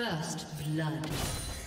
First blood.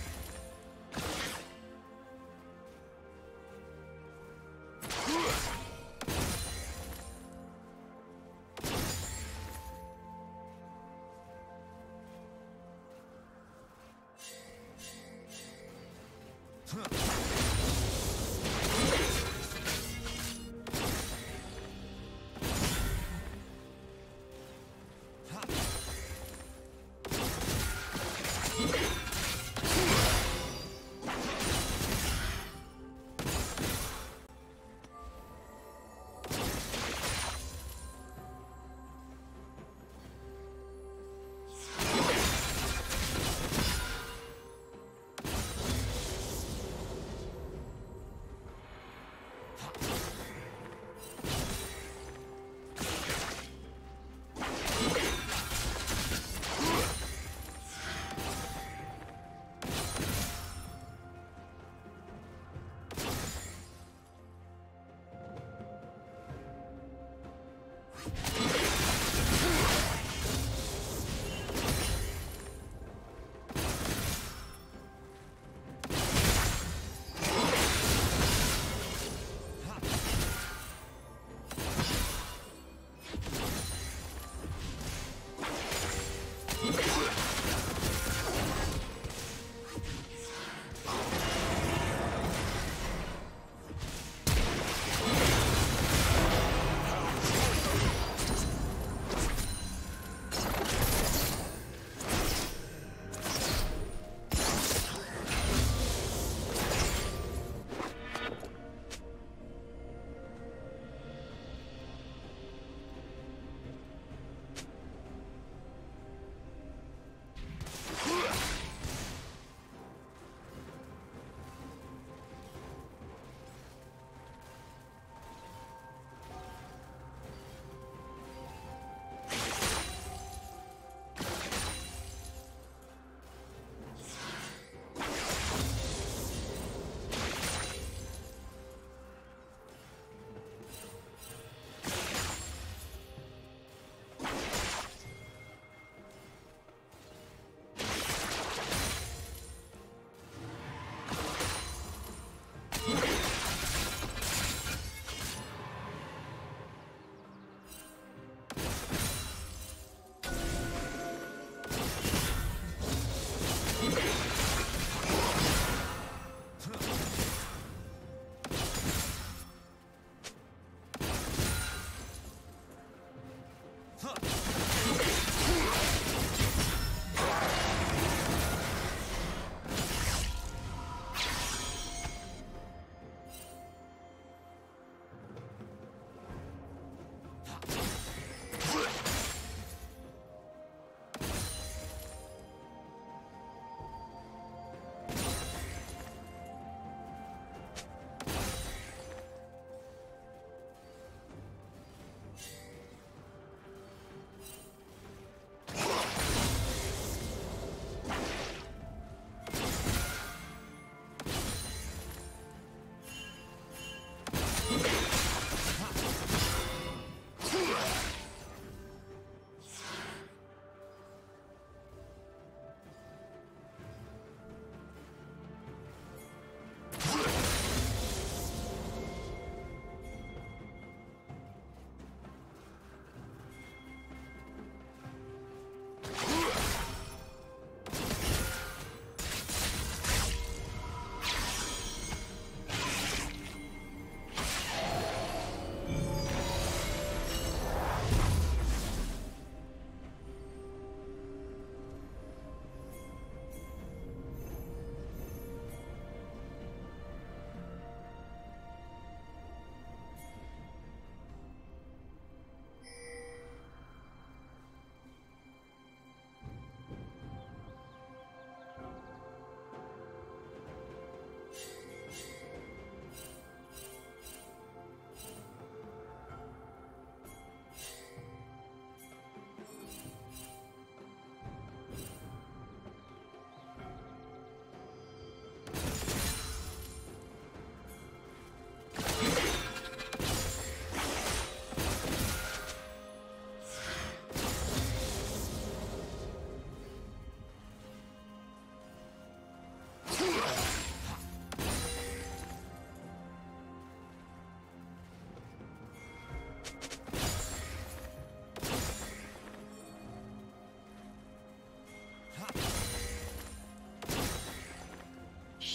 Huh.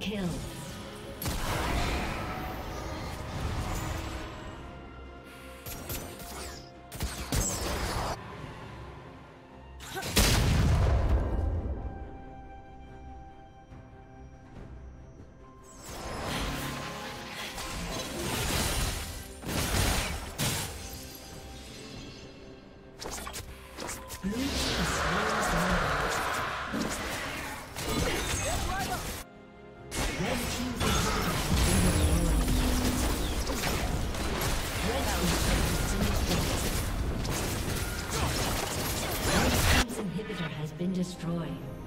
Kill. Destroyed.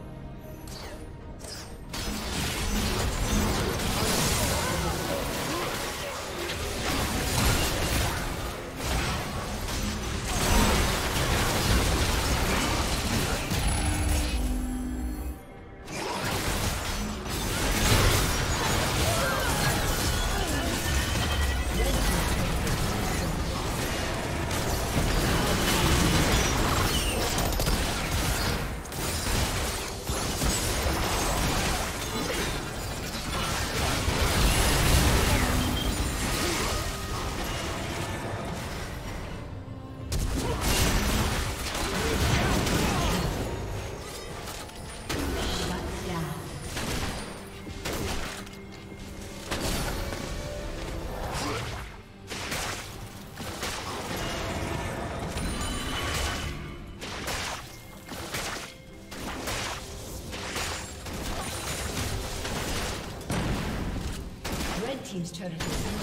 Turret has been destroyed.